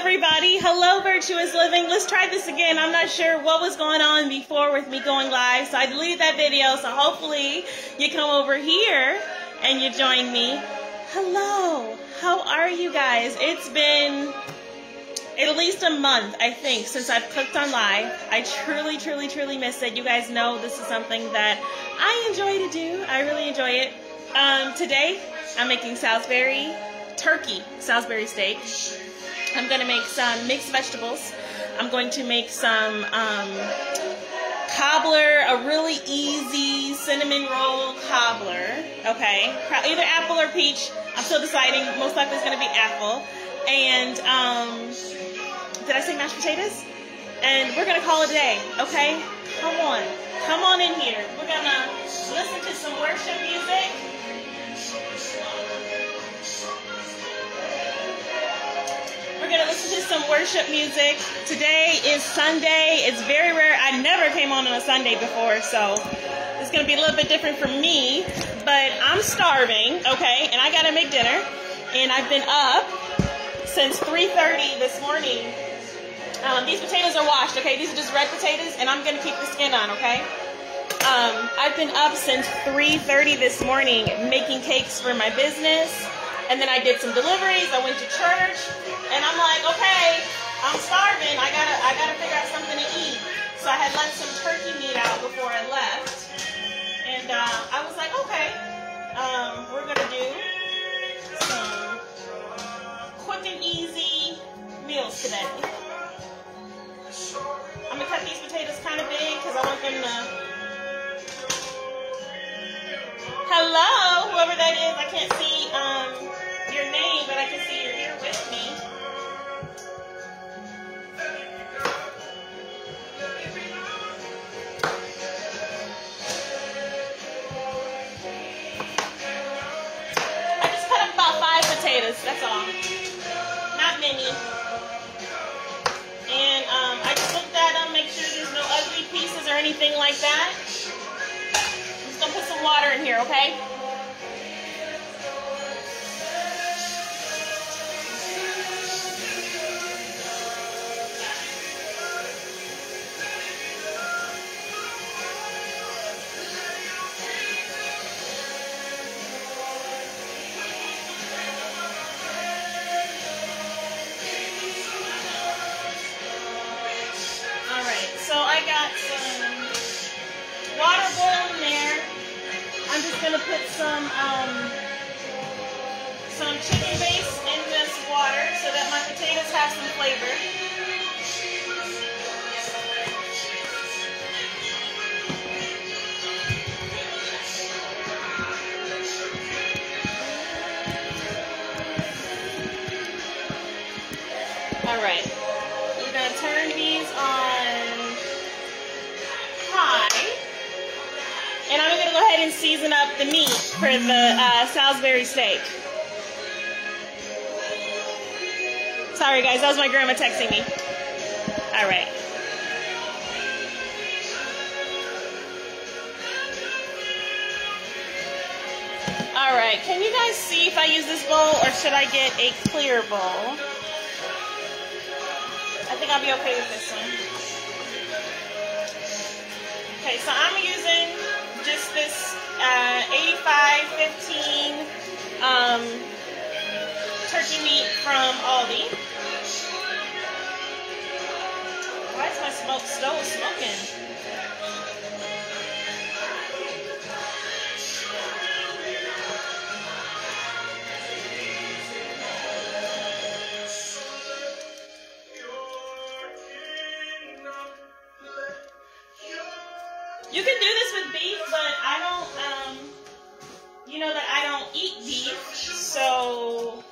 everybody. Hello, Virtuous Living. Let's try this again. I'm not sure what was going on before with me going live, so I deleted that video. So hopefully you come over here and you join me. Hello. How are you guys? It's been at least a month, I think, since I've clicked on live. I truly, truly, truly miss it. You guys know this is something that I enjoy to do. I really enjoy it. Um, today, I'm making Salisbury turkey Salisbury steak. I'm going to make some mixed vegetables. I'm going to make some um, cobbler, a really easy cinnamon roll cobbler. Okay, either apple or peach. I'm still deciding. Most likely it's going to be apple. And um, did I say mashed potatoes? And we're going to call it a day. Okay, come on, come on in here. We're going to listen to some worship music. Going to listen to some worship music. Today is Sunday. It's very rare. I never came on on a Sunday before, so it's going to be a little bit different for me. But I'm starving, okay, and I got to make dinner. And I've been up since 3.30 this morning. Um, these potatoes are washed, okay? These are just red potatoes, and I'm going to keep the skin on, okay? Um, I've been up since 3.30 this morning making cakes for my business. And then I did some deliveries. I went to church, and I'm like, okay, I'm starving. I gotta, I gotta figure out something to eat. So I had left some turkey meat out before I left, and uh, I was like, okay, um, we're gonna do some quick and easy meals today. I'm gonna cut these potatoes kind of big because I want them to. Hello, whoever that is. I can't see. Um, your name, but I can see you're here with me. I just cut up about five potatoes, that's all. Not many. And um, I just looked at them, make sure there's no ugly pieces or anything like that. Water in here, okay? Have some flavor. All right, we're gonna turn these on high. And I'm gonna go ahead and season up the meat for the uh, Salisbury steak. Sorry guys, that was my grandma texting me. All right. All right, can you guys see if I use this bowl or should I get a clear bowl? I think I'll be okay with this one. Okay, so I'm using just this uh, 8515 um, turkey meat from Aldi. Smoke stove smoking? You can do this with beef, but I don't, um, you know that I don't eat beef, so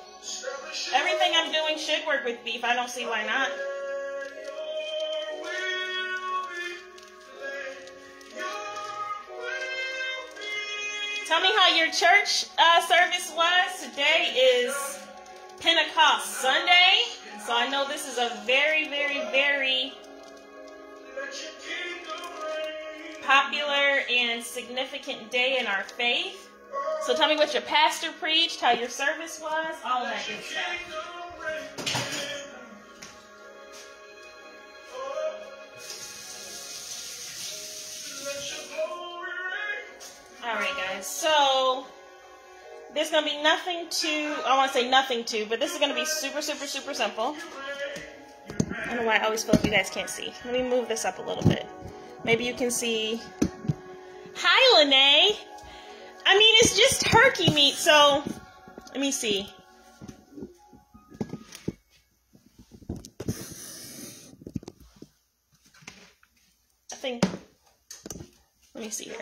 everything I'm doing should work with beef. I don't see why not. Tell me how your church uh, service was. Today is Pentecost Sunday, so I know this is a very, very, very popular and significant day in our faith. So tell me what your pastor preached, how your service was, all that good stuff. There's gonna be nothing too. I want to say nothing too, but this is gonna be super, super, super simple. I don't know why I always feel like you guys can't see. Let me move this up a little bit. Maybe you can see. Hi, Lene. I mean, it's just turkey meat, so let me see. I think. Let me see here.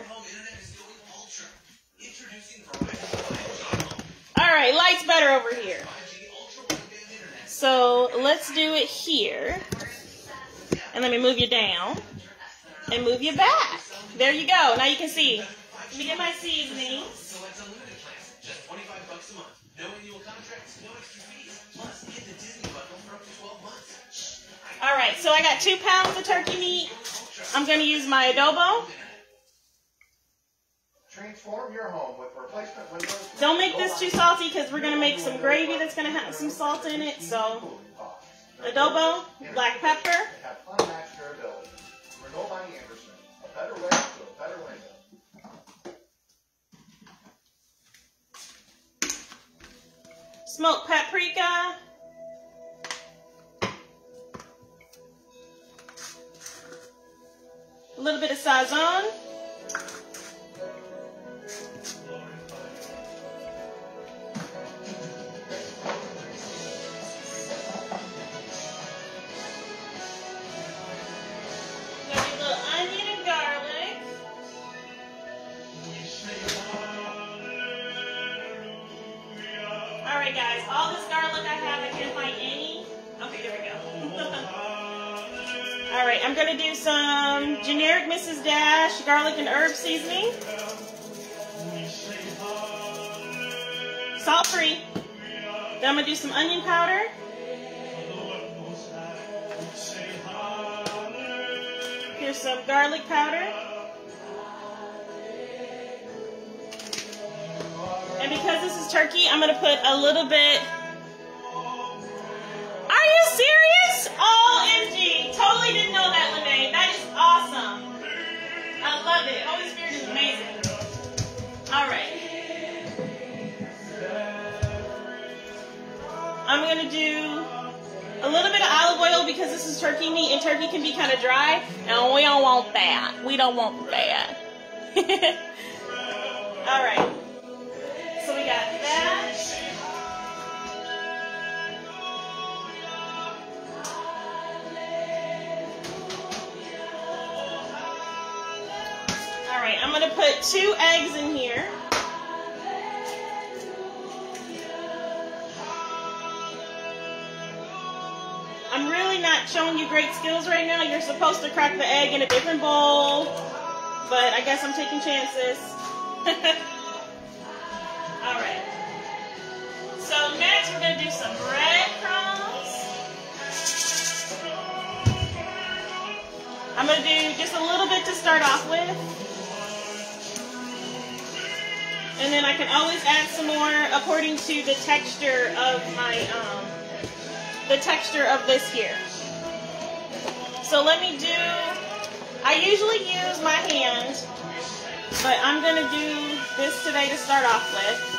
All right, light's better over here. So let's do it here. And let me move you down and move you back. There you go. Now you can see. Let me get my seasonings. All right, so I got two pounds of turkey meat. I'm going to use my adobo. Transform your home with replacement windows. Don't make this too salty because we're going to make some gravy that's going to have some salt in it. So, adobo, black pepper, Have unmatched durability. Renewal by Andersen. A better way to a better window. smoked paprika, a little bit of sazon, some generic Mrs. Dash garlic and herb seasoning. Salt free. Then I'm gonna do some onion powder. Here's some garlic powder. And because this is turkey, I'm gonna put a little bit. I love it. Holy Spirit is amazing. All right. I'm gonna do a little bit of olive oil because this is turkey meat and turkey can be kind of dry, and we don't want that. We don't want that. All right. So we got that. Two eggs in here. I'm really not showing you great skills right now. You're supposed to crack the egg in a different bowl, but I guess I'm taking chances. All right. So next we're gonna do some breadcrumbs. I'm gonna do just a little bit to start off with. And then I can always add some more according to the texture of my, um, the texture of this here. So let me do, I usually use my hand, but I'm gonna do this today to start off with.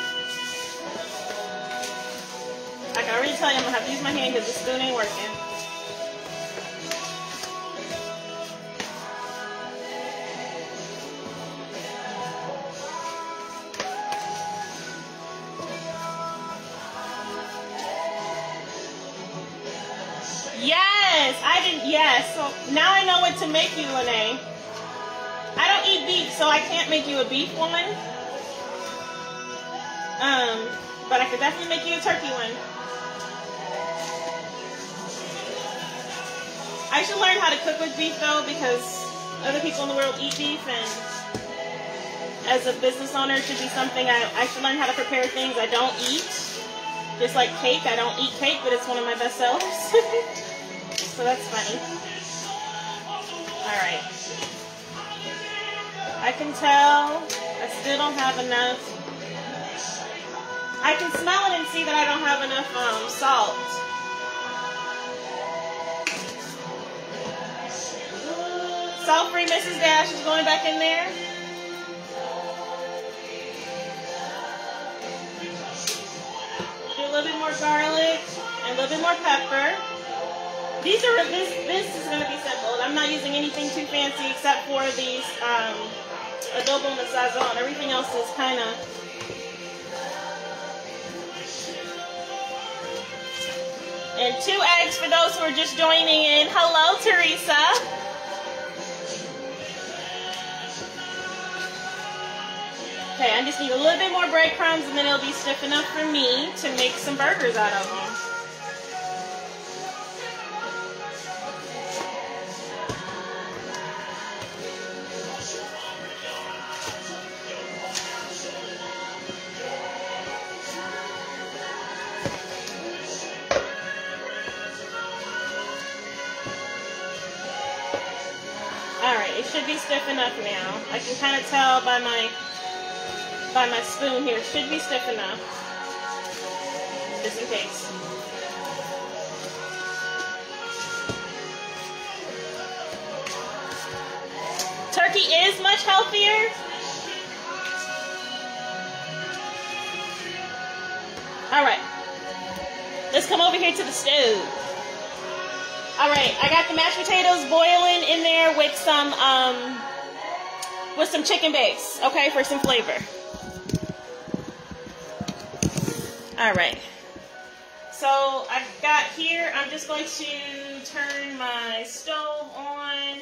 I can already tell you I'm gonna have to use my hand because the spoon ain't working. To make you, Lene. I don't eat beef, so I can't make you a beef one. Um, but I could definitely make you a turkey one. I should learn how to cook with beef though, because other people in the world eat beef, and as a business owner, it should be something I, I should learn how to prepare things I don't eat. Just like cake, I don't eat cake, but it's one of my best sellers. so that's funny. Alright. I can tell I still don't have enough. I can smell it and see that I don't have enough um, salt. Salt-free Mrs. Dash is going back in there. Do a little bit more garlic and a little bit more pepper. These are this this is gonna be simple. I'm not using anything too fancy except for these um, adobo and the sazon. Everything else is kind of and two eggs for those who are just joining in. Hello, Teresa. Okay, I just need a little bit more breadcrumbs and then it'll be stiff enough for me to make some burgers out of them. By my spoon here. Should be stiff enough. Just in case. Turkey is much healthier. Alright. Let's come over here to the stove. Alright, I got the mashed potatoes boiling in there with some um with some chicken base, okay, for some flavor. All right. So I've got here, I'm just going to turn my stove on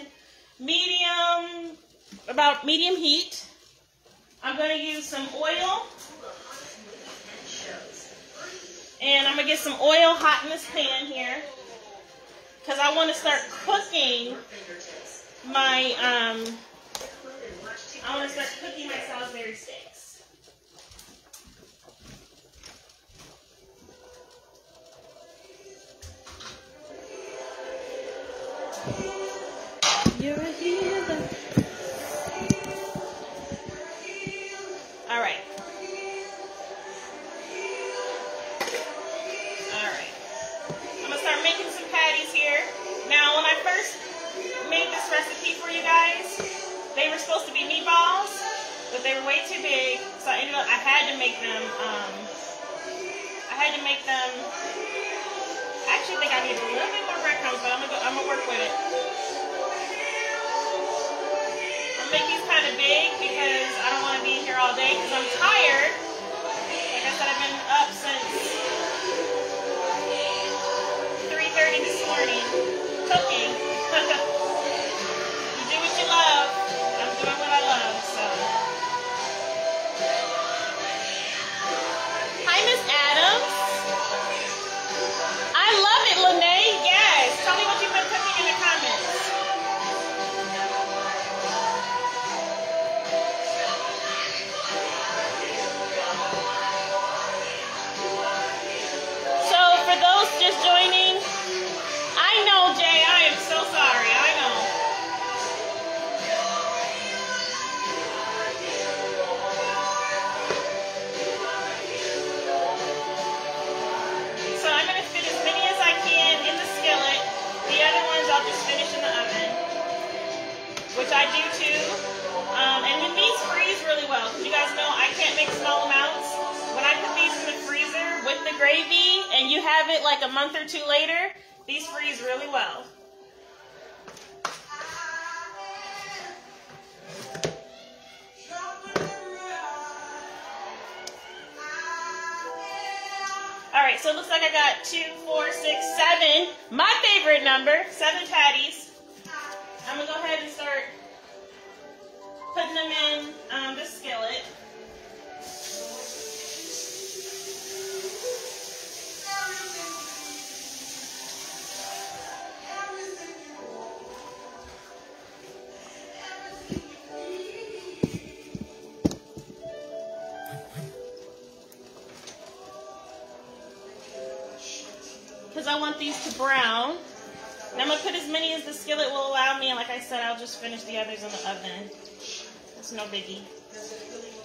medium, about medium heat. I'm going to use some oil. And I'm going to get some oil hot in this pan here. Because I want to start cooking my, um, I want to start cooking my Salisbury steaks. You're a healer. All right. All right. I'm gonna start making some patties here. Now, when I first made this recipe for you guys, they were supposed to be meatballs, but they were way too big, so I ended up I had to make them. Um, I had to make them. I actually think I need a little bit more breadcrumbs, but I'm gonna go, I'm gonna work with it. Big because I don't want to be here all day because I'm tired. Like I said, I've been up since gravy and you have it like a month or two later, these freeze really well. All right, so it looks like I got two, four, six, seven. My favorite number, seven patties. I'm gonna go ahead and start putting them in um, the skillet. These to brown. And I'm gonna put as many as the skillet will allow me, and like I said, I'll just finish the others in the oven. It's no biggie.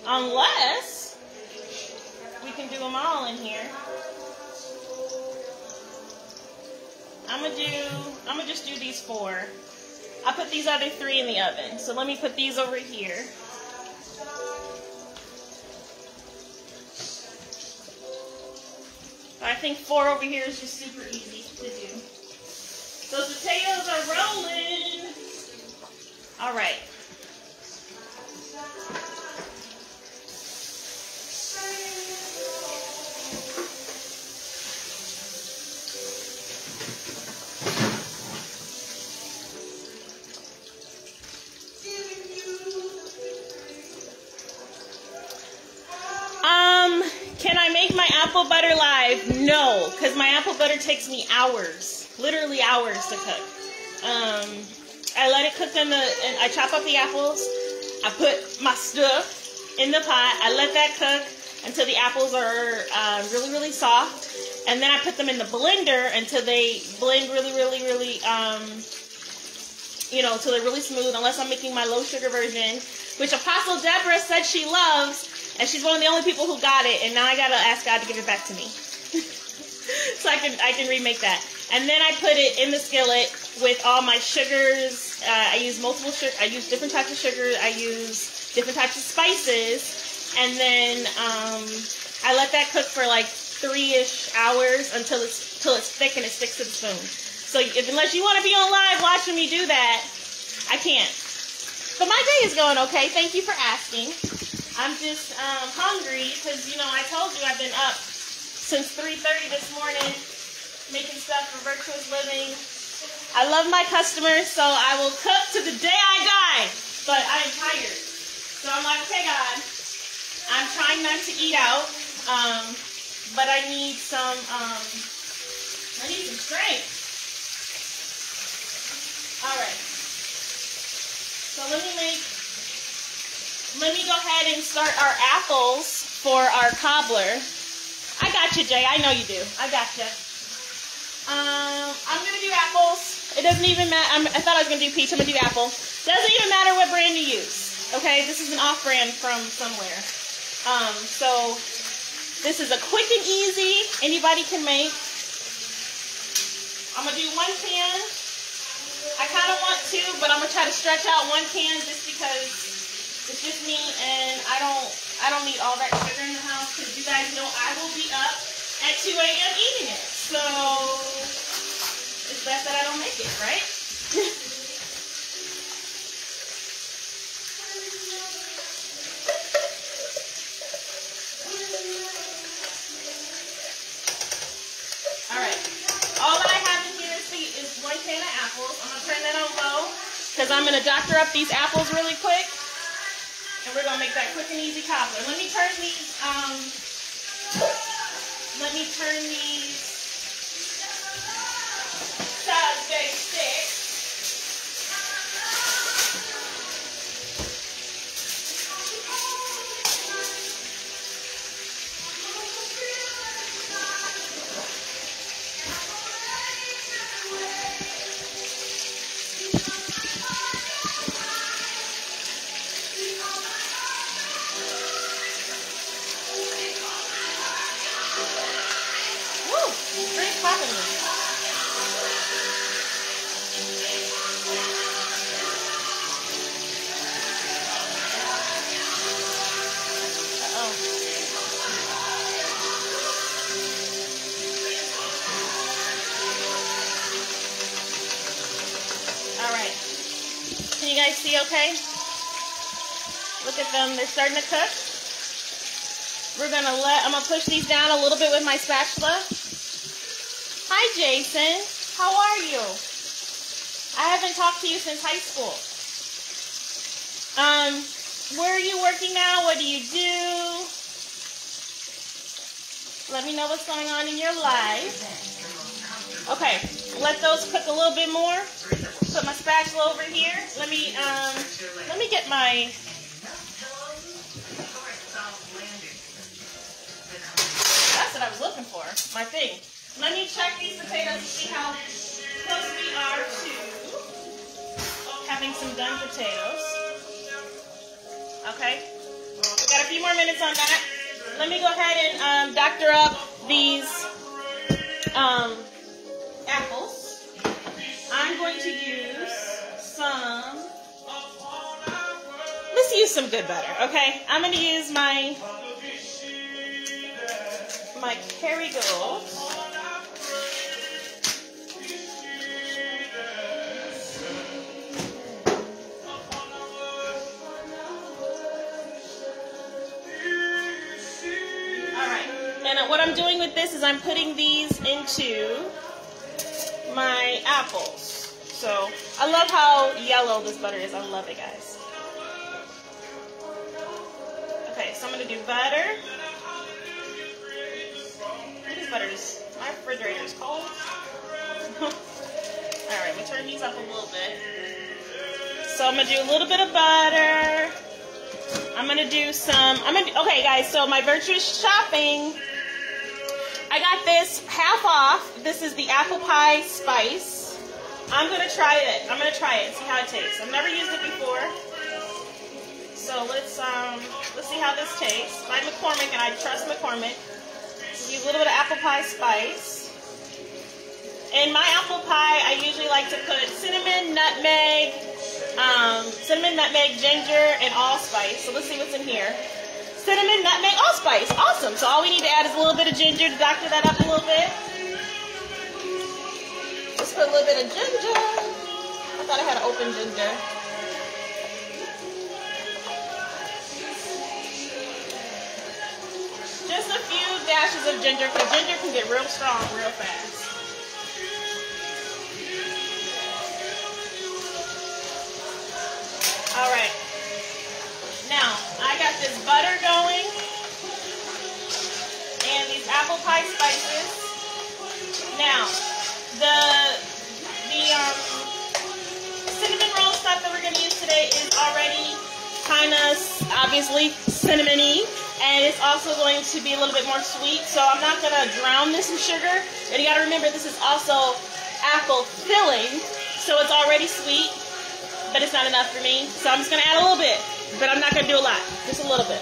Unless we can do them all in here. I'm gonna do, I'm gonna just do these four. I put these other three in the oven. So let me put these over here. Think four over here is just super easy to do. Those potatoes are rolling. All right. Um, can I make my apple butter live? No, because my apple butter takes me hours, literally hours to cook. Um, I let it cook in the, and I chop up the apples. I put my stuff in the pot. I let that cook until the apples are uh, really, really soft, and then I put them in the blender until they blend really, really, really, um, you know, until they're really smooth. Unless I'm making my low sugar version, which Apostle Deborah said she loves. And she's one of the only people who got it, and now I gotta ask God to give it back to me. So I can I can remake that. And then I put it in the skillet with all my sugars. Uh, I use multiple sugar. I use different types of sugar. I use different types of spices, and then um, I let that cook for like three-ish hours until it's until it's thick and it sticks to the spoon. So if, unless you want to be on live watching me do that, I can't. But my day is going okay. Thank you for asking. I'm just um, hungry because, you know, I told you I've been up since 3.30 this morning making stuff for Virtuous Living. I love my customers, so I will cook to the day I die. But I'm tired. So I'm like, okay, God, I'm trying not to eat out, um, but I need some, um, I need some strength. All right. So let me make let me go ahead and start our apples for our cobbler. Got you, Jay. I know you do. I got you. Um, I'm gonna do apples. It doesn't even matter. I thought I was gonna do peach. I'm gonna do apple. Doesn't even matter what brand you use. Okay, this is an off-brand from somewhere. Um, so this is a quick and easy. Anybody can make. I'm gonna do one can. I kind of want two, but I'm gonna try to stretch out one can just because it's just me, and I don't I don't need all that sugar in the house because you guys know I will be up at 2 a.m. eating it. So it's best that I don't make it, right? all right. All that I have in here is one can of apples. I'm gonna turn that on low because I'm gonna doctor up these apples really quick. And we're gonna make that quick and easy cobbler. Let me turn these, um, let me turn these sticks. Woo! Okay? Look at them. They're starting to cook. We're gonna let, I'm gonna push these down a little bit with my spatula. Hi, Jason. How are you? I haven't talked to you since high school. Um, where are you working now? What do you do? Let me know what's going on in your life. Okay, let those cook a little bit more. Put my spatula over here. Let me um, let me get my That's what I was looking for. My thing. Let me check these potatoes to see how close we are to having some done potatoes. Okay. We got a few more minutes on that. Let me go ahead and um, doctor up these um, apples. I'm going to use some. Let's use some good butter, okay? I'm going to use my my Kerrygold. What I'm doing with this is I'm putting these into my apples. So, I love how yellow this butter is. I love it, guys. Okay, so I'm going to do butter. This butter is, my refrigerator is cold. Alright, we turn these up a little bit. So I'm to do a little bit of butter. I'm gonna do some. I'm gonna. Okay, guys. So my virtuous shopping. I got this half off. This is the apple pie spice. I'm gonna try it. I'm gonna try it and see how it tastes. I've never used it before. So let's um let's see how this tastes. By McCormick, and I trust McCormick. Use a little bit of apple pie spice. In my apple pie, I usually like to put cinnamon, nutmeg, um, cinnamon, nutmeg, ginger, and allspice. So let's see what's in here. Cinnamon, nutmeg, allspice. Awesome. So all we need to add is a little bit of ginger to doctor that up a little bit. Just put a little bit of ginger. I thought I had open ginger. Just a few dashes of ginger because ginger can get real strong real fast. All right. Now, I got this butter going and these apple pie spices. Now, the the um, cinnamon roll stuff that we're going to use today is already kind of obviously cinnamony and it's also going to be a little bit more sweet. So I'm not going to drown this in sugar. And you got to remember this is also apple filling, so it's already sweet but it's not enough for me. So I'm just gonna add a little bit, but I'm not gonna do a lot, just a little bit.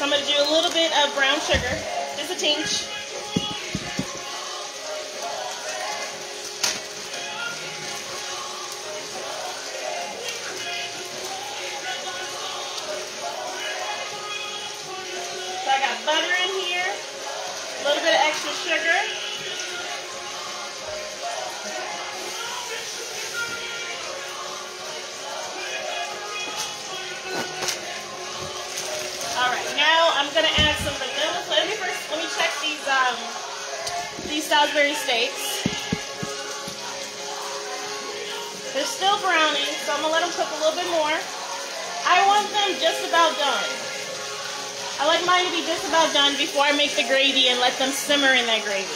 So I'm gonna do a little bit of brown sugar, just a tinge. Butter in here, a little bit of extra sugar. All right, now I'm gonna add some vanilla. So let me first let me check these um these Salisbury steaks. They're still browning, so I'm gonna let them cook a little bit more. I want them just about done. I like mine to be just about done before I make the gravy and let them simmer in that gravy.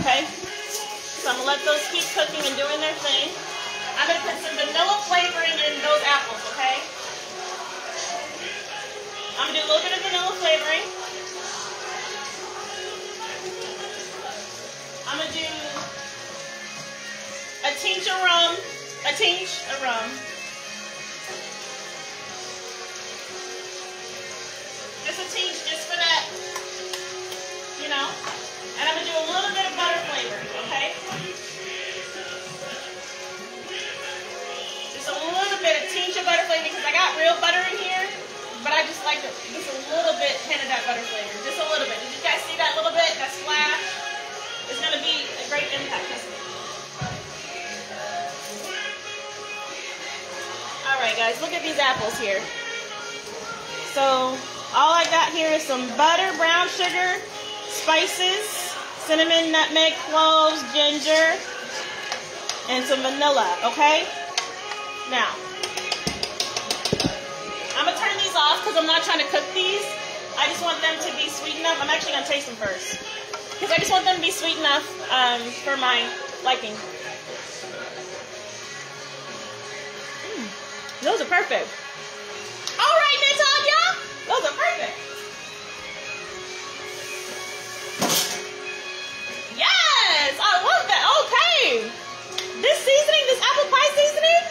Okay? So I'm gonna let those keep cooking and doing their thing. I'm gonna put some vanilla flavoring in those apples, okay? I'm gonna do a little bit of vanilla flavoring. I'm gonna do a tinge of rum, a tinge of rum. A tinge, just for that, you know. And I'm gonna do a little bit of butter flavoring, okay? Just a little bit of tinge of butter flavoring because I got real butter in here. But I just like it, just a little bit hint of that butter flavor. Just a little bit. Did you guys see that little bit? That splash? It's going to be a great impact. All right, guys, look at these apples here. So all I got here is some butter, brown sugar, spices, cinnamon, nutmeg, cloves, ginger, and some vanilla, okay? Now, I'm gonna turn these off because I'm not trying to cook these. I just want them to be sweet enough. I'm actually gonna taste them first because I just want them to be sweet enough um, for my liking. Mm, those are perfect. All right, Natalia, those are perfect. Yes, I love that. Okay, this seasoning, this apple pie seasoning.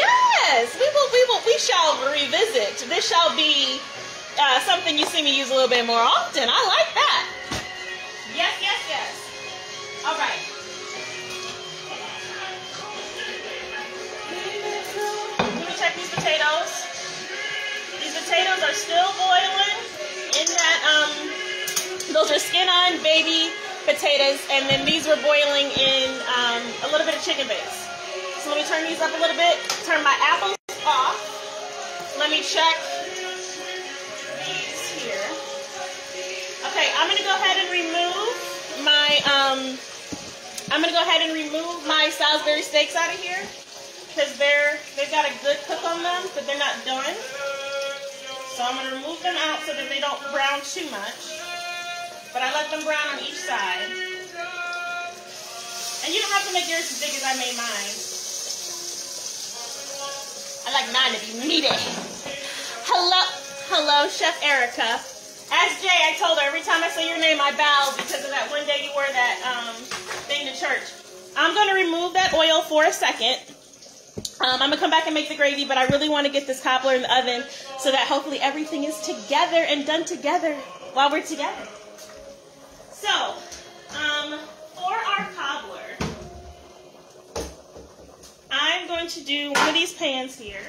Yes, we will. We will. We shall revisit. This shall be uh, something you see me use a little bit more often. I like that. Yes, yes, yes. All right. Let me check these potatoes. Still boiling in that um, Those are skin on baby potatoes, and then these were boiling in um, a little bit of chicken base. So let me turn these up a little bit. Turn my apples off. Let me check these here. Okay, I'm gonna go ahead and remove my um. I'm gonna go ahead and remove my Salisbury steaks out of here because they're they've got a good cook on them, but they're not done. So I'm gonna remove them out so that they don't brown too much. But I let them brown on each side. And you don't have to make yours as big as I made mine. I like mine to be meaty. Hello, hello, Chef Erica. As Jay, I told her every time I say your name, I bow because of that one day you wore that um, thing to church. I'm going to remove that oil for a second. Um, I'm to come back and make the gravy, but I really want to get this cobbler in the oven so that hopefully everything is together and done together while we're together. So, um, for our cobbler, I'm going to do one of these pans here.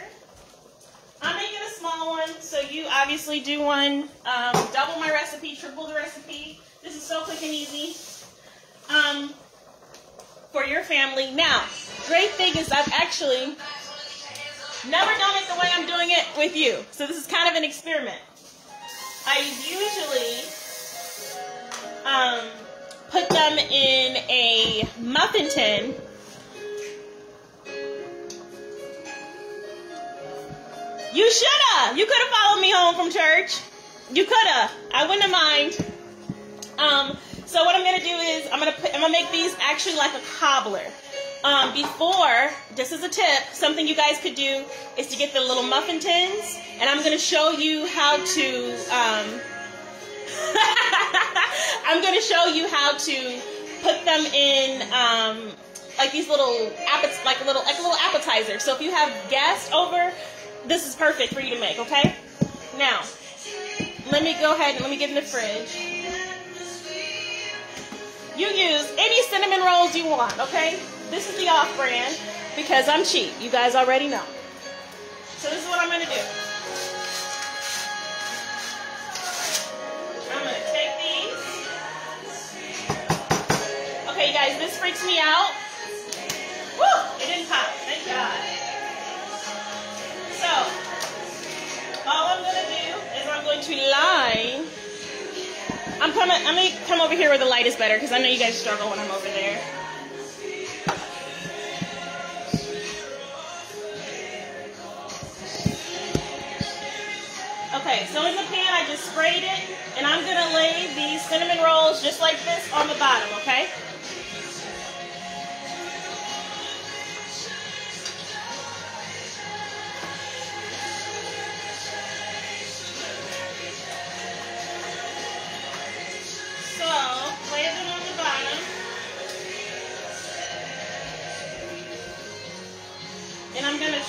I'm making a small one, so you obviously do one. Um, double my recipe, triple the recipe. This is so quick and easy um, for your family. Now, great thing is I've actually never done it the way I'm doing it with you. So this is kind of an experiment. I usually um, put them in a muffin tin You shoulda. You could have followed me home from church. You coulda. I wouldn't have mind. Um, so what I'm gonna do is I'm gonna put, I'm gonna make these actually like a cobbler. Um, before, just as a tip, something you guys could do is to get the little muffin tins, and I'm gonna show you how to. Um, I'm gonna show you how to put them in um, like these little like a little like a little appetizer. So if you have guests over, this is perfect for you to make, okay? Now, let me go ahead and let me get in the fridge. You use any cinnamon rolls you want, okay? This is the off brand because I'm cheap. You guys already know. So this is what I'm to do. I'm to take these. Okay, you guys, this freaks me out. Woo! It didn't pop. Thank God. So, all I'm to do is I'm going to line. I'm coming, I'm to come over here where the light is better because I know you guys struggle when I'm over there. Okay, so in the pan I just sprayed it and I'm to lay these cinnamon rolls just like this on the bottom, okay?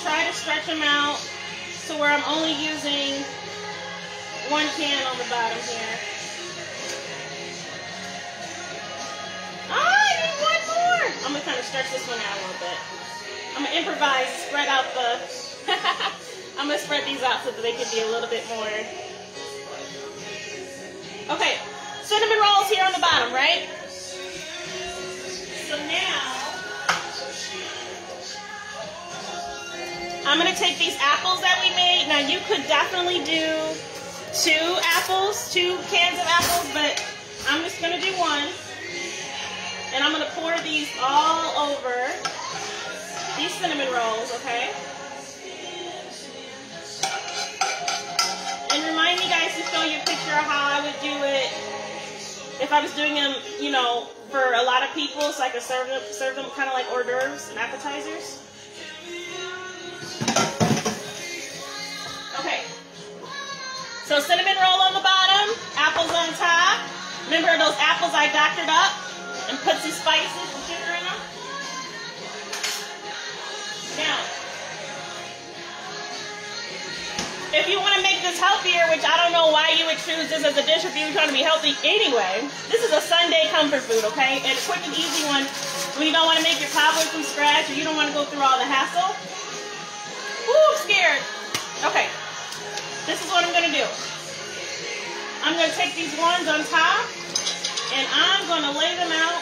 Try to stretch them out to where I'm only using one can on the bottom here. Oh, I need one more. I'm gonna kind of stretch this one out a little bit. I'm gonna improvise, spread out the, I'm gonna spread these out so that they can be a little bit more. Okay, cinnamon rolls here on the bottom, right? So now, I'm going to take these apples that we made. Now, you could definitely do two apples, two cans of apples, but I'm just going to do one. And I'm going to pour these all over these cinnamon rolls, okay? And remind me, guys, to show you a picture of how I would do it if I was doing them, you know, for a lot of people, so I could serve them, serve them kind of like hors d'oeuvres and appetizers. Okay. So cinnamon roll on the bottom, apples on top. Remember those apples I doctored up and put some spices and sugar in them? Now, if you want to make this healthier, which I don't know why you would choose this as a dish if you're trying to be healthy anyway, this is a Sunday comfort food, okay? A quick and easy one when you don't want to make your cobbler from scratch or you don't want to go through all the hassle. Ooh, I'm scared. Okay. This is what I'm going to do. I'm going to take these ones on top And I'm going to lay them out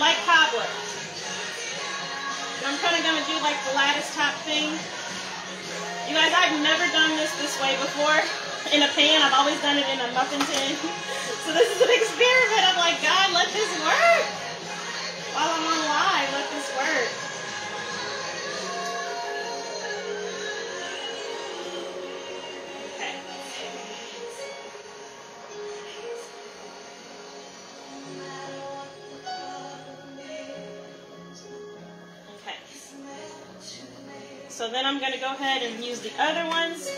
like cobbler. I'm kind of going to do like the lattice top thing. You guys, I've never done this this way before in a pan. I've always done it in a muffin tin. So this is an experiment. I'm like, God, let this work. While I'm on live, let this work. So then I'm going to go ahead and use the other ones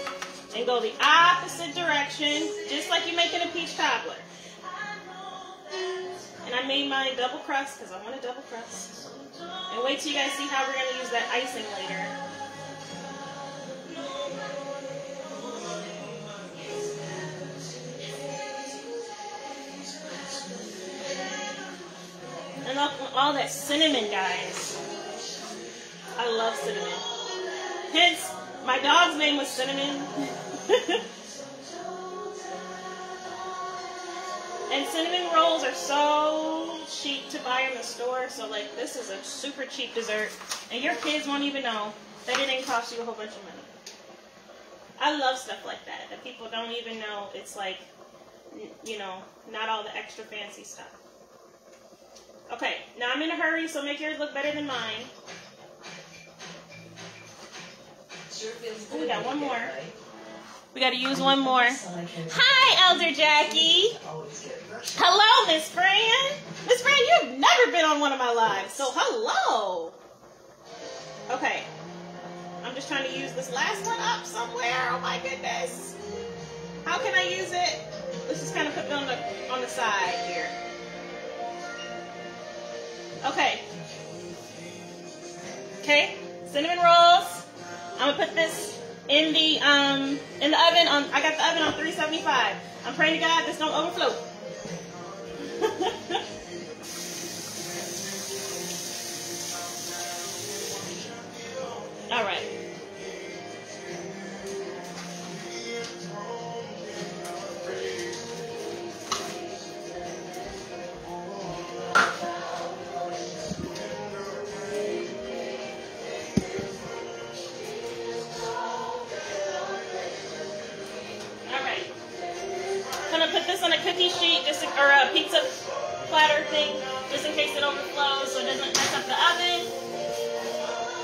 and go the opposite direction, just like you're making a peach cobbler. And I made my double crust because I want a double crust. And wait till you guys see how we're going to use that icing later. And all, all that cinnamon, guys. I love cinnamon. Hence, my dog's name was Cinnamon. and cinnamon rolls are so cheap to buy in the store. So, like, this is a super cheap dessert. And your kids won't even know that it didn't cost you a whole bunch of money. I love stuff like that. That people don't even know it's like, you know, not all the extra fancy stuff. Okay, now I'm in a hurry, so make yours look better than mine. Sure feels Oh, we got one more. We got to use one more. Hi, Elder Jackie. Hello, Miss Fran. Miss Fran, you've never been on one of my lives, so hello. Okay. I'm just trying to use this last one up somewhere. Oh my goodness. How can I use it? Let's just kind of put it on the on the side here. Okay. Okay. Cinnamon rolls. I'm gonna put this in the um in the oven on. I got the oven on 375. I'm praying to God this don't overflow. All right. Or a platter thing, just in case it overflows, so it doesn't mess up the oven.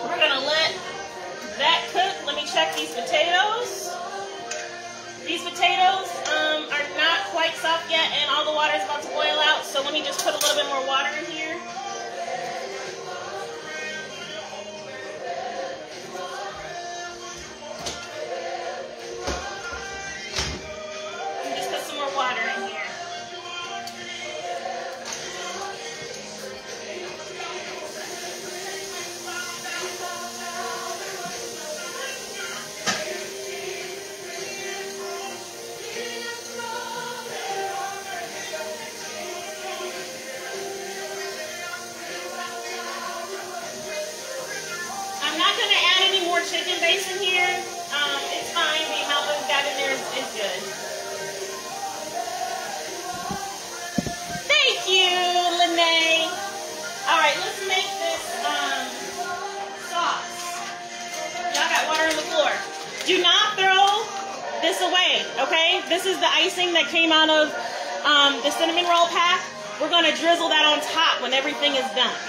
We're gonna let that cook. Let me check these potatoes. These potatoes um, are not quite soft yet, and all the water is about to boil out. So let me just put a little bit more water in here.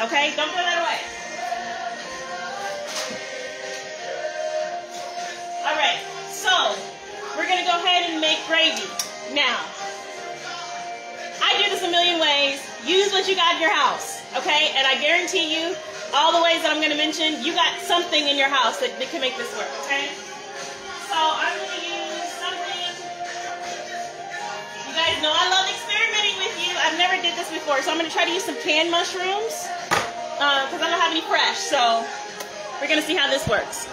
Okay? Don't throw that away. All right, so we're gonna go ahead and make gravy. Now, I do this a million ways. Use what you got in your house, okay? And I guarantee you, all the ways that I'm gonna mention, you got something in your house that, that can make this work, okay? So I'm gonna use something. You guys know I love experimenting with you. I've never did this before, so I'm gonna try to use some canned mushrooms because I don't have any fresh. So we're gonna see how this works.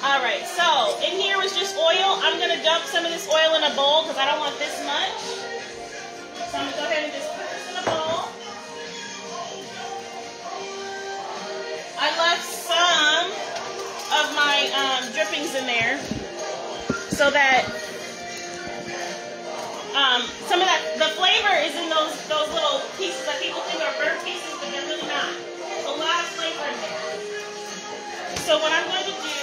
All right, so in here was just oil. I'm gonna dump some of this oil in a bowl because I don't want this much. So I'm gonna go ahead and just put this in a bowl. I left some of my um, dripping there so that um, some of that the flavor is in those those little pieces that people think are burnt pieces, but they're really not. There's a lot of flavor in there. So what I'm going to do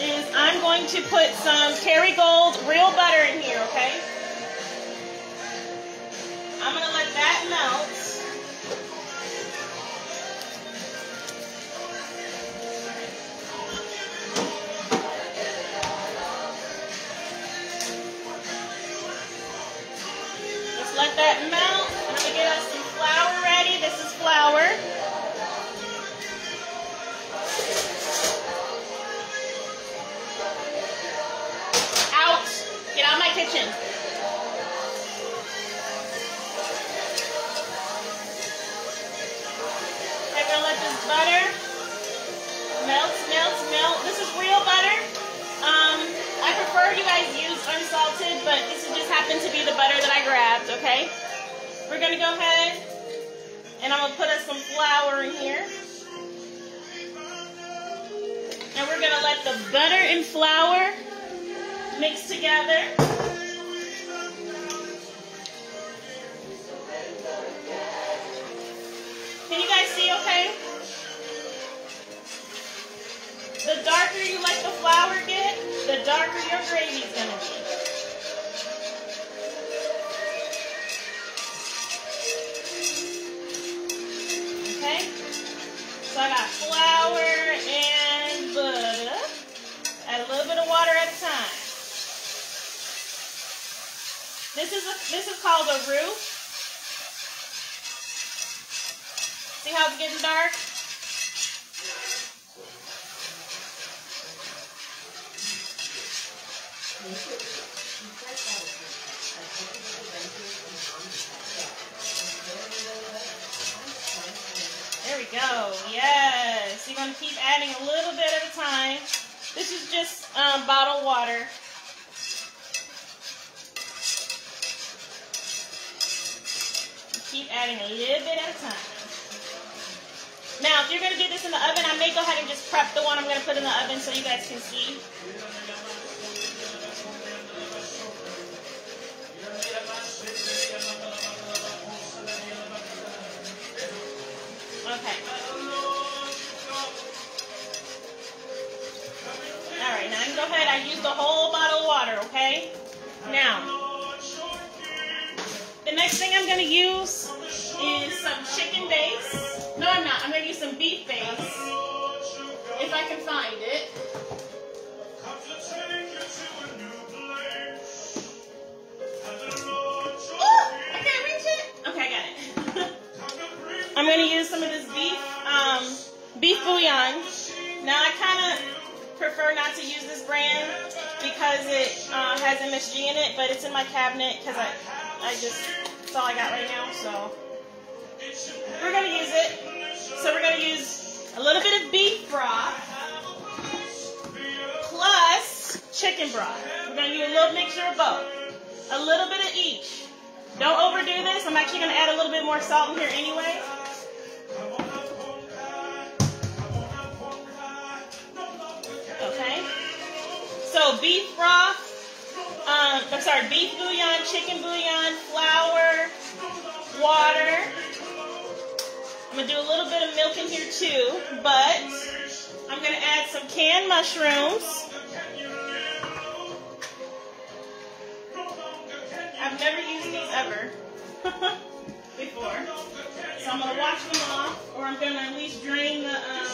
is I'm going to put some Kerrygold real butter in here, okay? I'm gonna let that melt. So you guys can see. Okay. All right, now I can go ahead. I use the whole bottle of water, okay? Now, the next thing I'm going to use is some chicken base. No, I'm not. I'm going to use some beef base, if I can find it. I can't reach it. Okay, I got it. I'm going to use some of this beef, um, beef bouillon. Now, I kind of prefer not to use this brand because it uh, has MSG in it, but it's in my cabinet because I, I just, that's all I got right now, so we're going to use it. So we're going to use a little bit of beef broth plus chicken broth. We're going to use a little mixture of both. A little bit of each. Don't overdo this. I'm actually going to add a little bit more salt in here anyway. Okay. So beef broth, um, I'm sorry, beef bouillon, chicken bouillon, flour, water. I'm gonna do a little bit of milk in here too, but I'm gonna add some canned mushrooms. I've never used these ever before. So I'm gonna wash them off, or I'm gonna at least drain the, um,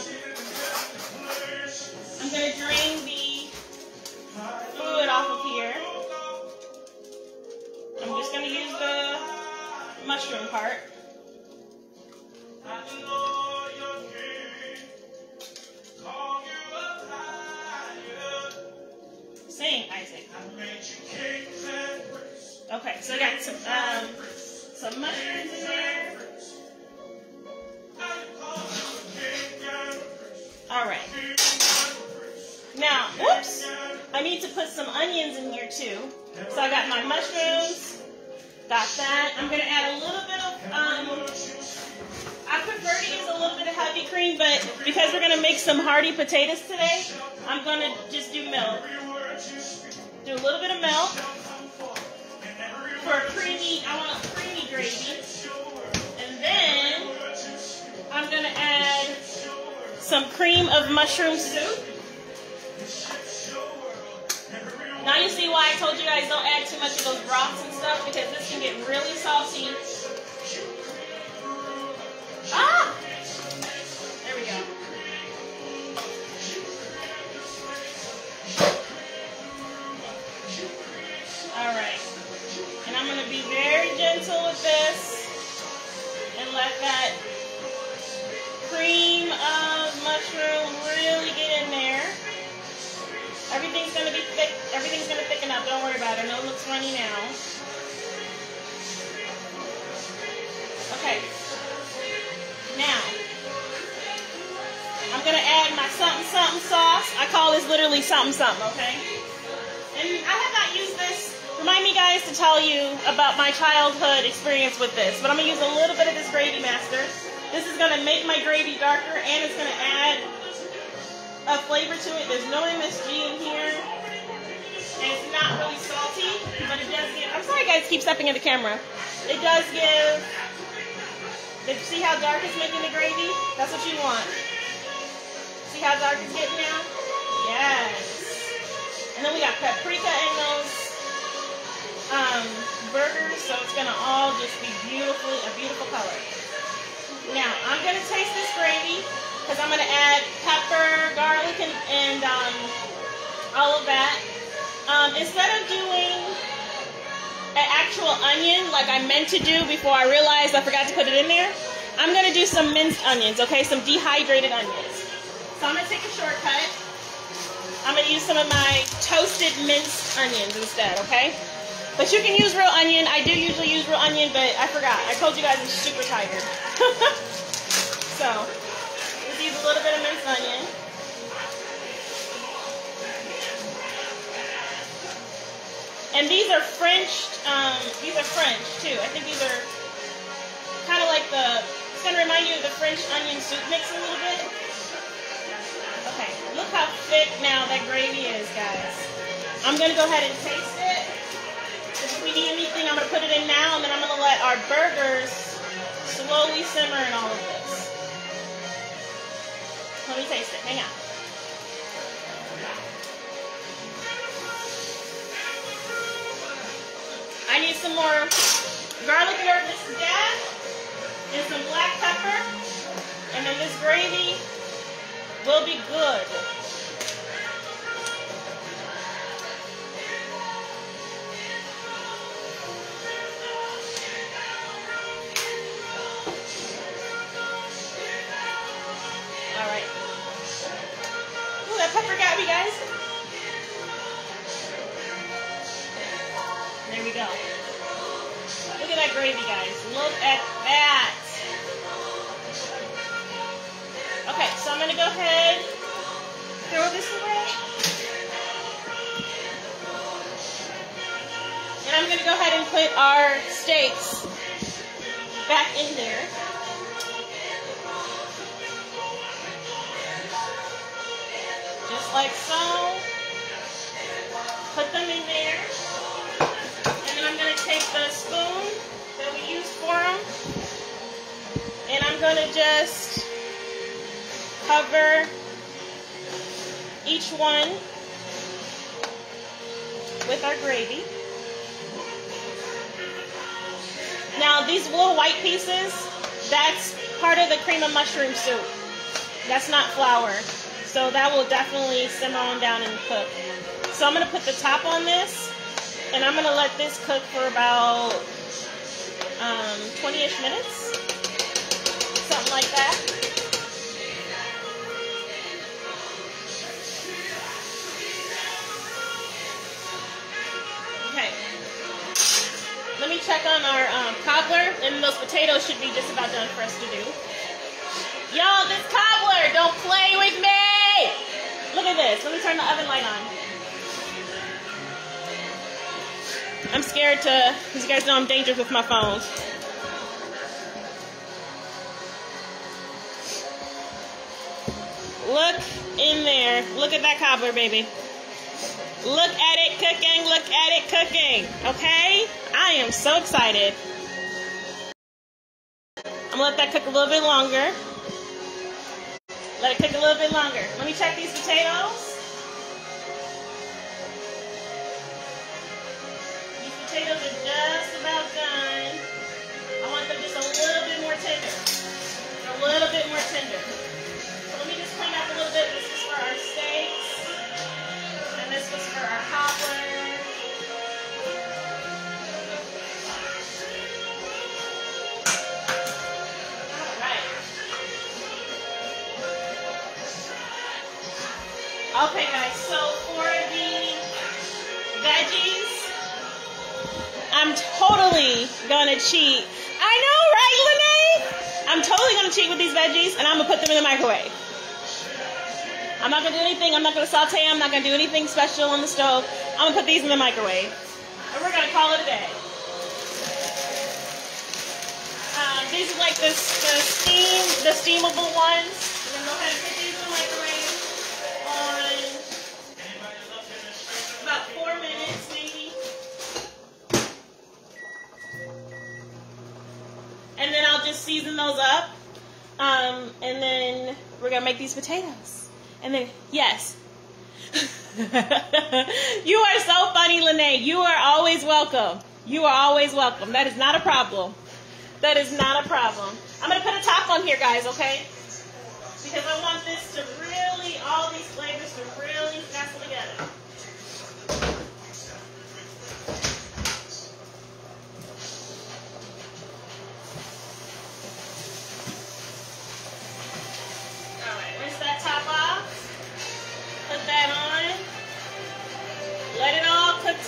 I'm gonna drain the fluid off of here. I'm just gonna use the mushroom part. Sing, Isaac. Okay, so I got some um, some mushrooms in there. All right. Now, whoops, I need to put some onions in here too. So I got my mushrooms, got that. I'm gonna add a little bit of um, I prefer to use a little bit of heavy cream, but because we're gonna make some hearty potatoes today, I'm gonna just do milk. Do a little bit of milk for a creamy. I want a creamy gravy, and then I'm gonna add some cream of mushroom soup. Now you see why I told you guys don't add too much of those broths and stuff because this can get really salty. Ah! There we go. All right. And I'm going to be very gentle with this and let that cream of mushroom really get in there. Everything's going to be thick. Everything's going to thicken up. Don't worry about it. It looks runny now. Okay. Now, I'm going to add my something something sauce. I call this literally something something, okay? And I have not used this. Remind me, guys, to tell you about my childhood experience with this. But I'm going to use a little bit of this Gravy Master. This is going to make my gravy darker, and it's going to add a flavor to it. There's no MSG in here. And it's not really salty, but it does give... I'm sorry, guys, keep stepping in the camera. It does give... See how dark it's making the gravy? That's what you want. See how dark it's getting now? Yes. And then we got paprika in those um, burgers, so it's gonna all just be beautifully a beautiful color. Now I'm gonna taste this gravy because I'm gonna add pepper, garlic, and, and um, all of that. Um, instead of doing actual onion like I meant to do before I realized I forgot to put it in there, I'm gonna do some minced onions. Okay, some dehydrated onions. So I'm gonna take a shortcut. I'm to use some of my toasted minced onions instead, okay? But you can use real onion. I do usually use real onion, but I forgot. I told you guys I'm super tired. so, let's use a little bit of minced onion. And these are French, um, these are French too. I think these are kind of like the, it's going to remind you of the French onion soup mix a little bit. Okay, look how thick now that gravy is, guys. I'm gonna go ahead and taste it. If we need anything, I'm gonna put it in now, and then I'm gonna let our burgers slowly simmer in all of this. Let me taste it. Hang on. I need some more garlic and herb. That, and some black pepper, and then this gravy will be good. Gravy, guys. Look at that. Okay, so I'm going to go ahead, throw this away. And I'm going to go ahead and put our steaks back in there. Just like so. Put them in going to just cover each one with our gravy. Now these little white pieces, that's part of the cream of mushroom soup. That's not flour. So that will definitely simmer on down and cook. So I'm going to put the top on this, and I'm going to let this cook for about um, 20-ish minutes. Something like that. Okay. Let me check on our um, cobbler, and those potatoes should be just about done for us to do. Y'all, this cobbler, don't play with me! Look at this. Let me turn the oven light on. I'm scared to, because you guys know I'm dangerous with my phones. Look in there. Look at that cobbler, baby. Look at it cooking. Look at it cooking. Okay? I am so excited. I'm gonna let that cook a little bit longer. Let it cook a little bit longer. Let me check these potatoes. These potatoes are just about done. I want them just a little bit more tender. A little bit more tender. Clean up a little bit. This is for our steaks. And this was for our cobbler. Okay, guys. So for the veggies, I'm totally gonna cheat. I know, right, Lene? I'm totally gonna cheat with these veggies, and I'm gonna put them in the microwave. I'm not gonna do anything. I'm not gonna saute. I'm not gonna do anything special on the stove. I'm gonna put these in the microwave, and we're gonna call it a day. Um, these are like the, the steam, the steamable ones. We're gonna go ahead and put these in the microwave on about four minutes, maybe. And then I'll just season those up. Um, and then we're gonna make these potatoes. And then yes. you are so funny, Lene. You are always welcome. You are always welcome. That is not a problem. That is not a problem. I'm gonna put a top on here, guys, okay? Because I want this to really, all these flavors to really nestle together. Alright, rinse that top off.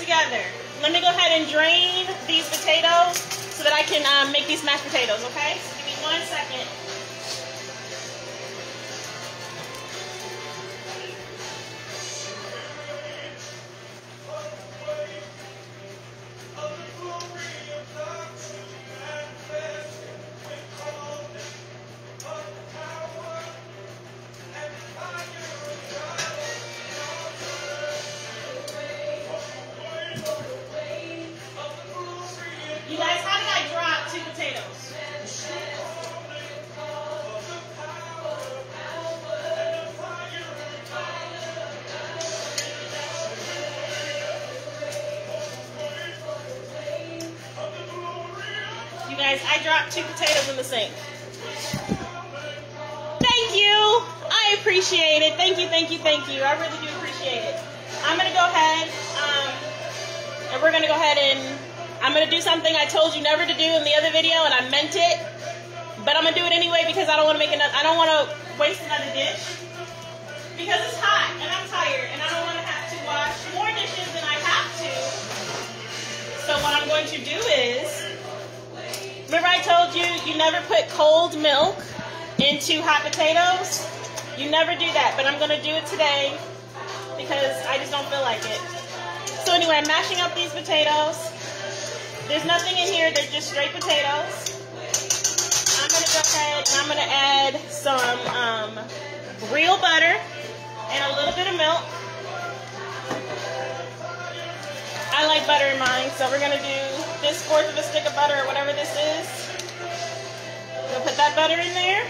Together. Let me go ahead and drain these potatoes so that I can um, make these mashed potatoes, okay? So give me one second. Really do appreciate it. I'm gonna go ahead, um, and we're gonna go ahead and I'm gonna do something I told you never to do in the other video, and I meant it. But I'm gonna do it anyway because I don't want to make another. I don't want to waste another dish because it's hot and I'm tired and I don't want to have to wash more dishes than I have to. So what I'm going to do is, remember I told you you never put cold milk into hot potatoes. You never do that, but I'm gonna do it today because I just don't feel like it. So anyway, I'm mashing up these potatoes. There's nothing in here, they're just straight potatoes. I'm gonna go ahead and I'm gonna add some um, real butter and a little bit of milk. I like butter in mine, so we're gonna do this fourth of a stick of butter or whatever this is. Gonna put that butter in there.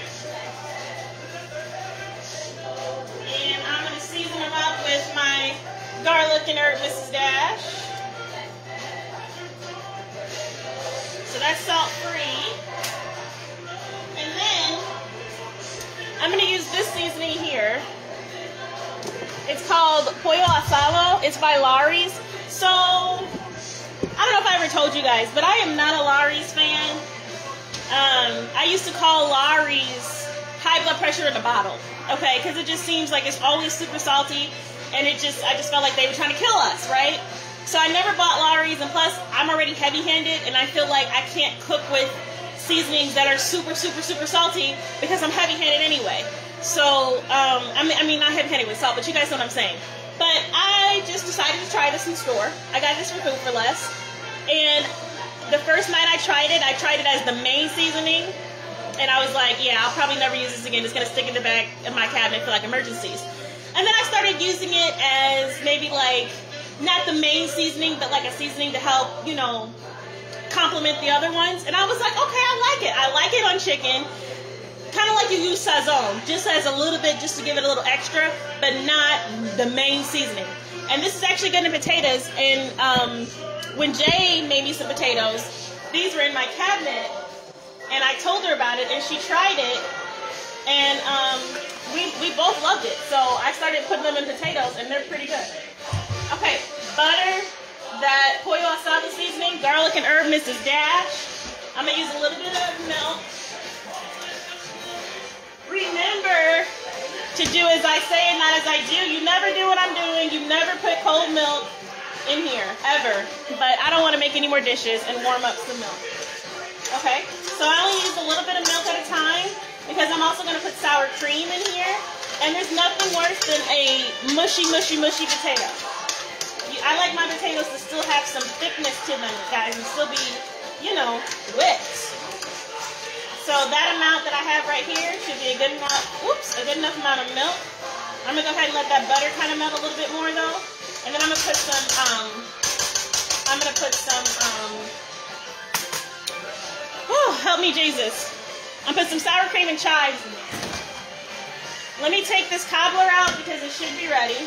And I'm gonna season them up with my garlic and herb Mrs. Dash. So that's salt free. And then I'm gonna use this seasoning here. It's called Pollo Asado. It's by Lawry's. So I don't know if I ever told you guys, but I am not a Lawry's fan. Um, I used to call Lawry's high blood pressure in a bottle. Okay, because it just seems like it's always super salty, and it just I just felt like they were trying to kill us, right? So I never bought Lawry's, and plus I'm already heavy-handed, and I feel like I can't cook with seasonings that are super, super, super salty because I'm heavy-handed anyway. So um, I mean, I mean not heavy-handed with salt, but you guys know what I'm saying. But I just decided to try this in store. I got this for Food 4 Less, and the first night I tried it, I tried it as the main seasoning, and I was like, yeah, I'll probably never use this again. It's gonna stick in the back of my cabinet for like emergencies. And then I started using it as maybe like not the main seasoning, but like a seasoning to help, you know, complement the other ones. And I was like, okay, I like it. I like it on chicken. Kind of like you use sazon, just as a little bit, just to give it a little extra, but not the main seasoning. And this is actually good in potatoes. And um, when Jay made me some potatoes, these were in my cabinet, and I told her about it, and she tried it, and um, we we both loved it. So I started putting them in potatoes, and they're pretty good. Okay, butter, that pollo asado seasoning, garlic and herb Mrs. Dash. I'm gonna use a little bit of milk. Remember to do as I say and not as I do. You never do what I'm doing. You never put cold milk in here, ever. But I don't want to make any more dishes and warm up some milk. Okay, so I only use a little bit of milk at a time because I'm also going to put sour cream in here. And there's nothing worse than a mushy, mushy, mushy potato. I like my potatoes to still have some thickness to them, guys, and still be, you know, wet. So that amount that I have right here should be a good amount, oops, a good enough amount of milk. I'm gonna go ahead and let that butter kind of melt a little bit more though. And then I'm gonna put some, um, I'm gonna put some, um, oh, help me Jesus. I'm gonna put some sour cream and chives in there. Let me take this cobbler out because it should be ready.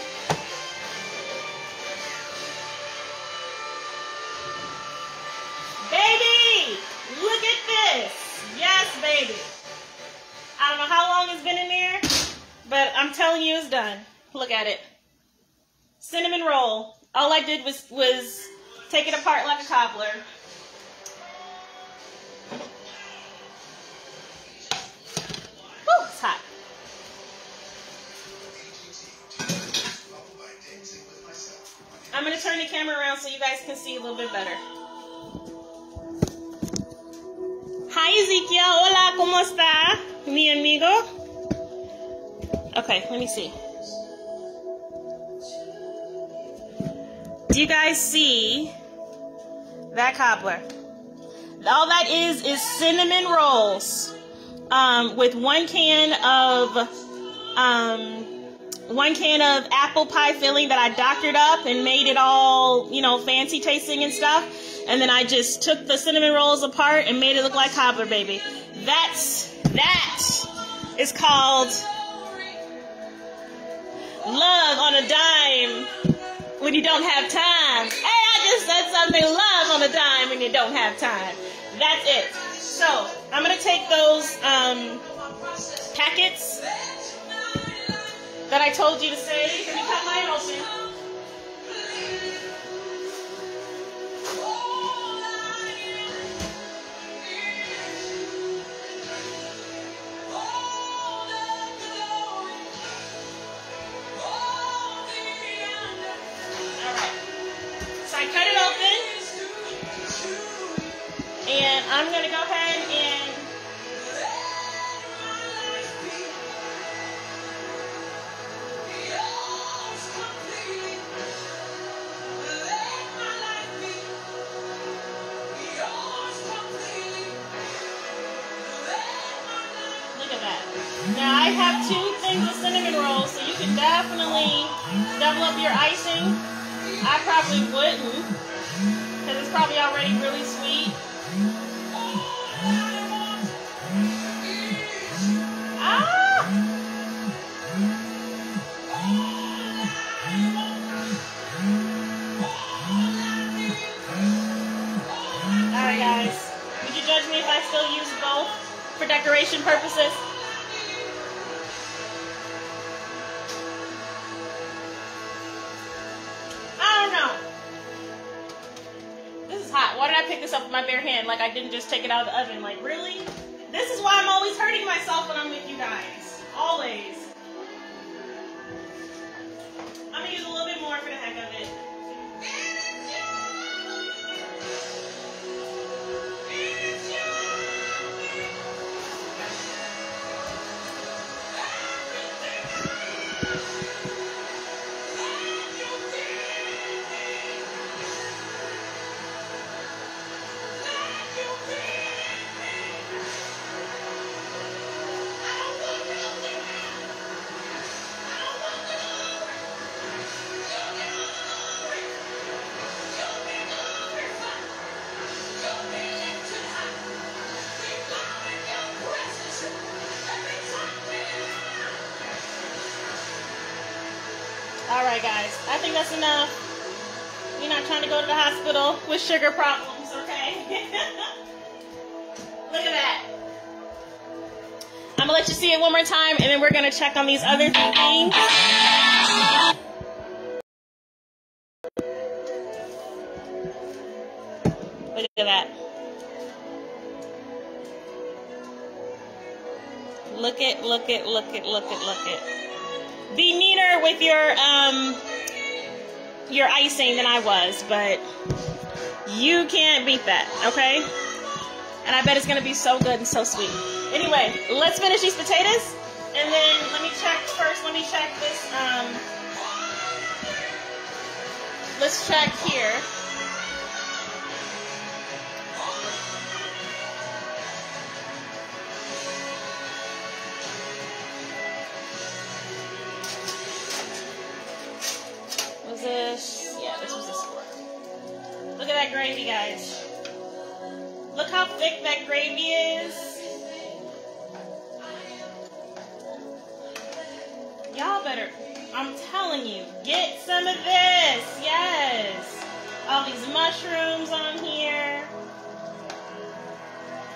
Baby, look at this. Yes, baby. I don't know how long it's been in there, but I'm telling you it's done. Look at it. Cinnamon roll. All I did was was take it apart like a cobbler. Whew, it's hot. I'm gonna turn the camera around so you guys can see a little bit better. Hi Ezekiel, hola, ¿cómo está? Mi amigo. Okay, let me see. Do you guys see that cobbler? All that is is cinnamon rolls um, with one can of um, one can of apple pie filling that I doctored up and made it all, you know, fancy tasting and stuff. And then I just took the cinnamon rolls apart and made it look like cobbler, baby. That's, that is called love on a dime when you don't have time. Hey, I just said something, love on a dime when you don't have time. That's it. So, I'm going to take those um, packets that I told you to save. Cut mine open. Definitely double up your icing. I probably wouldn't, because it's probably already really sweet. Ah! Alright guys, would you judge me if I still use both for decoration purposes? Why did I pick this up with my bare hand like I didn't just take it out of the oven? Like, really? This is why I'm always hurting myself when I'm with you guys. Always. Think that's enough. You're not trying to go to the hospital with sugar problems, okay? Look at that. I'm gonna let you see it one more time, and then we're gonna check on these other things. Look at that. Look it, look it, look it, look it, look it. Be neater with your um your icing than I was, but you can't beat that, okay? And I bet it's gonna be so good and so sweet. Anyway, let's finish these potatoes. And then let me check first, let me check this. Um, let's check here. Gravy, guys. Look how thick that gravy is. Y'all better, I'm telling you, get some of this. Yes. All these mushrooms on here.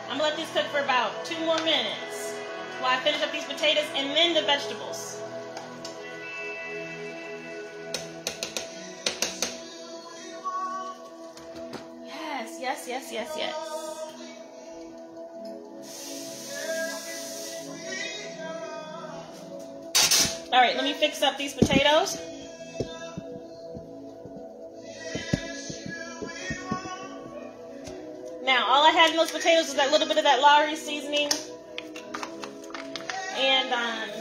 I'm gonna let these cook for about two more minutes while I finish up these potatoes and then the vegetables. Yes, yes, yes, yes. All right, let me fix up these potatoes. Now, all I had in those potatoes was that little bit of that Lowry seasoning, and um,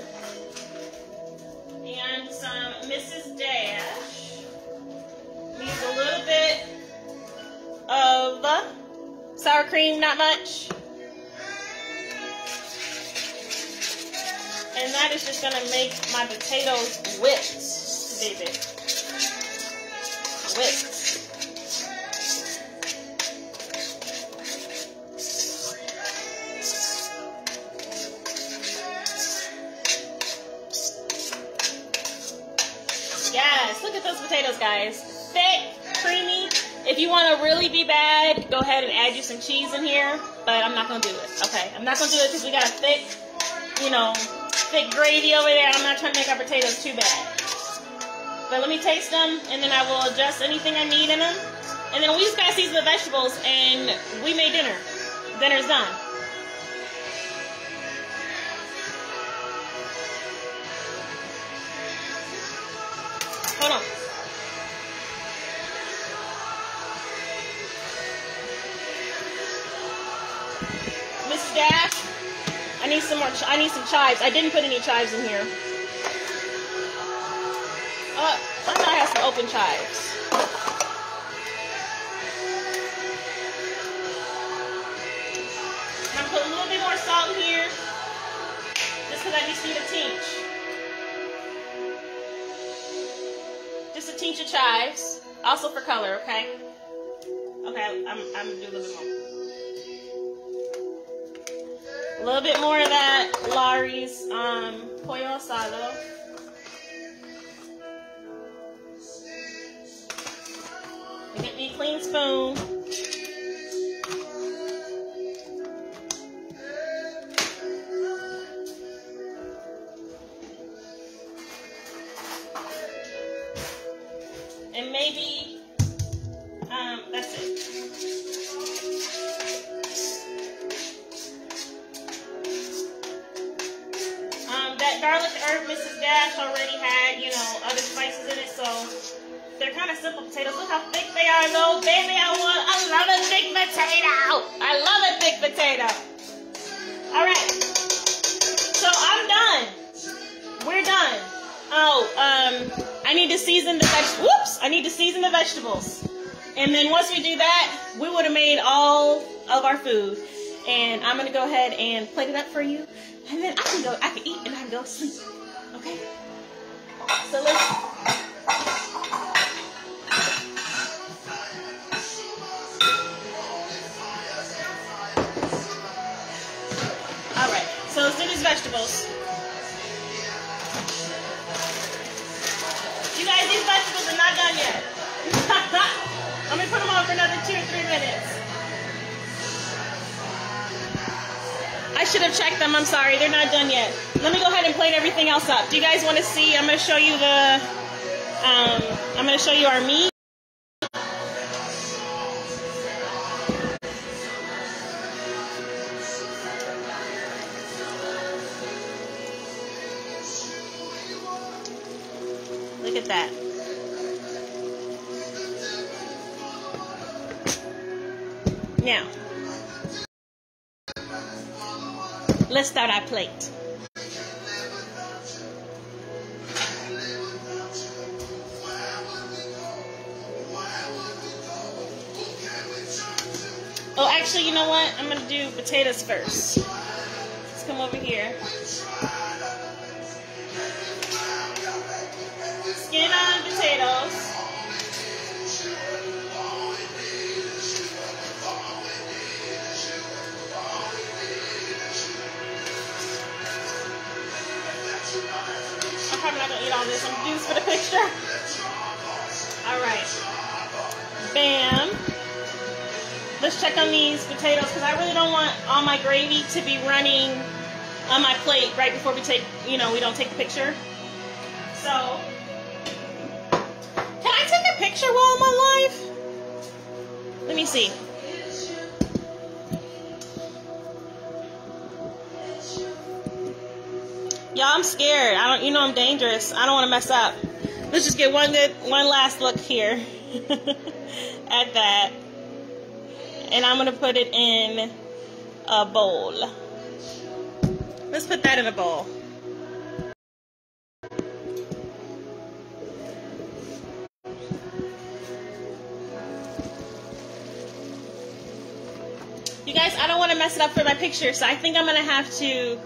sour cream, not much. And that is just gonna make my potatoes whipped, baby. Whipped. Yes, look at those potatoes, guys. Thick, creamy. If you want to really be bad, go ahead and add you some cheese in here. But I'm not gonna do it. Okay, I'm not gonna do it because we got a thick, you know, thick gravy over there. I'm not trying to make our potatoes too bad. But let me taste them, and then I will adjust anything I need in them. And then we just gotta season the vegetables, and we made dinner. Dinner's done. Need some chives. I didn't put any chives in here. Uh, I might have some open chives. I'm gonna put a little bit more salt in here, just because I just need a tinge. Just a tinge of chives, also for color, okay? Okay, I'm, I'm gonna do a little bit more. A little bit more of that Lawry's um, pollo asado. Get me a clean spoon. Okay? Else up. Do you guys want to see? I'm gonna show you the. Um, I'm gonna show you our meat. Look at that. Now, let's start our plate. Know what? I'm gonna do potatoes first. Let's come over here. Skin on potatoes. I'm probably not gonna eat all this. I'm gonna do this for the picture. Let's check on these potatoes because I really don't want all my gravy to be running on my plate right before we take, you know, we don't take the picture. So, can I take a picture while I'm on live? Let me see. Y'all, I'm scared. I don't, you know, I'm dangerous. I don't want to mess up. Let's just get one good, one last look here at that, and I'm gonna put it in a bowl. Let's put that in a bowl. You guys, I don't want to mess it up for my picture, so I think I'm gonna have to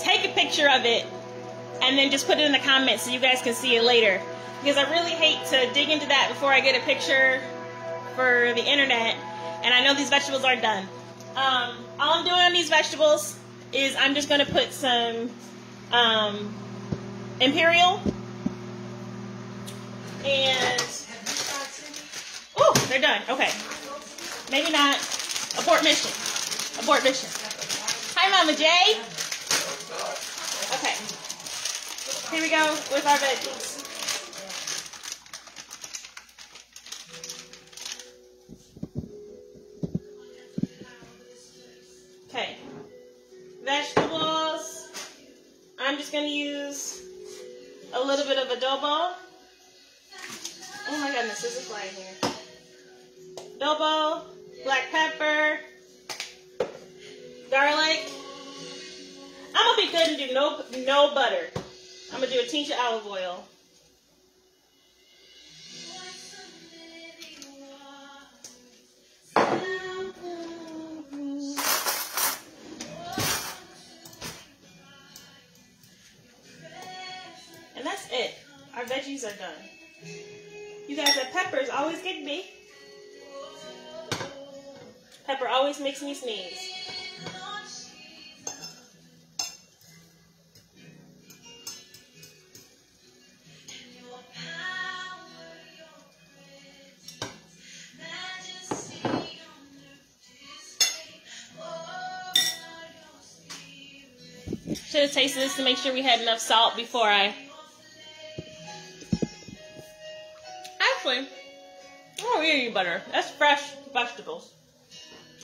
take a picture of it and then just put it in the comments so you guys can see it later. Because I really hate to dig into that before I get a picture for the internet. And I know these vegetables are done. Um, all I'm doing on these vegetables is I'm just going to put some um, Imperial. And, oh, they're done. Okay. Maybe not. Abort mission. Abort mission. Hi, Mama J. Okay. Here we go with our veggies. Little bit of adobo. Oh my goodness, there's a fly in here. Adobo, black pepper, garlic. I'm gonna be good and do no no butter. I'm gonna do a tinge of olive oil. Makes me sneeze. Should have tasted this to make sure we had enough salt before I. Actually, I don't eat any butter. That's fresh vegetables.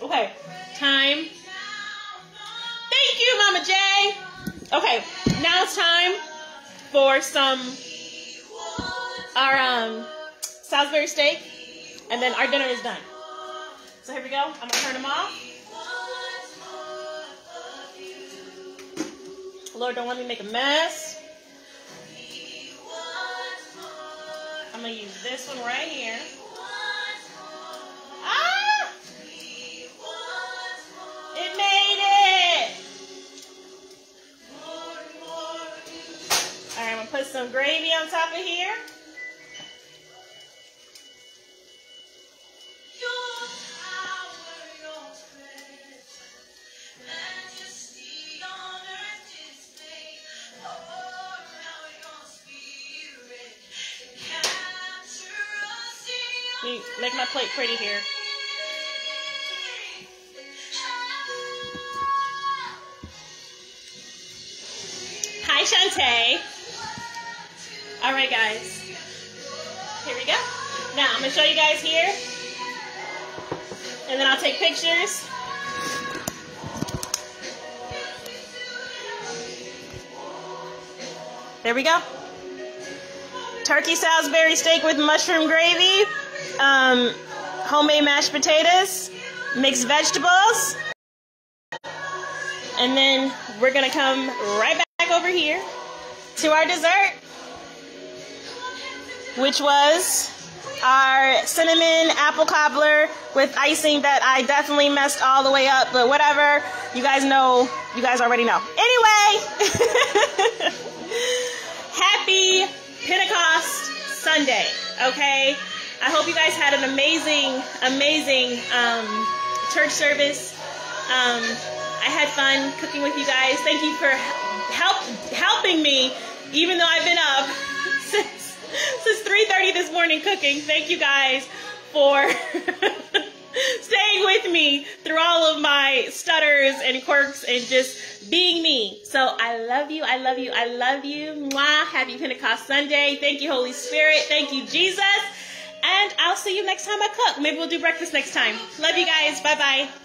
Okay, time. Thank you, Mama J. Okay, now it's time for some our um Salisbury steak, and then our dinner is done. So here we go. I'm gonna turn them off. Lord, don't let me make a mess. I'm gonna use this one right here. Some gravy on top of here. Make my plate pretty here. There we go. Turkey Salisbury steak with mushroom gravy, um, homemade mashed potatoes, mixed vegetables. And then we're going to come right back over here to our dessert, which was our cinnamon apple cobbler with icing that I definitely messed all the way up, but whatever. You guys know, you guys already know. Anyway, Sunday, okay? I hope you guys had an amazing, amazing um, church service. Um, I had fun cooking with you guys. Thank you for help helping me, even though I've been up since since 3:30 this morning cooking. Thank you guys for staying with me through all of my stutters and quirks and just being me. So I love you. I love you. I love you. Mwah. Happy Pentecost Sunday. Thank you, Holy Spirit. Thank you, Jesus. And I'll see you next time I cook. Maybe we'll do breakfast next time. Love you guys. Bye bye.